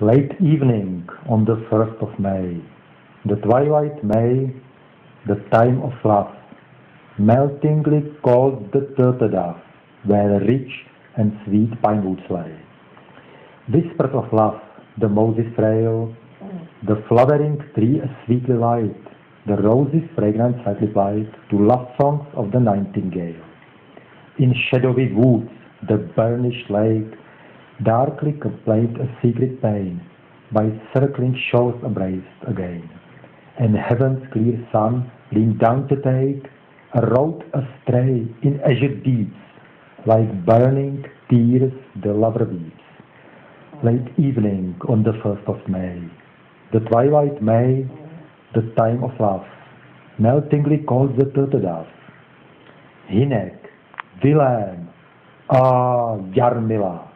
Late evening on the first of May, the twilight May, the time of love, meltingly called the turtle dove, where rich and sweet pine woods lay. Whispers of love, the moses frail, the flowering tree a sweetly light, the roses fragrant slightly bright, to love songs of the nightingale. In shadowy woods, the burnished lake, darkly complained a secret pain, by circling shores embraced again. And heaven's clear sun leaned down to take a road astray in azure deeps, like burning tears the lover weeps. Late evening on the first of May, the twilight May, the time of love, meltingly calls the turtle dove. Hynek, Vilém, ah, Jarmila.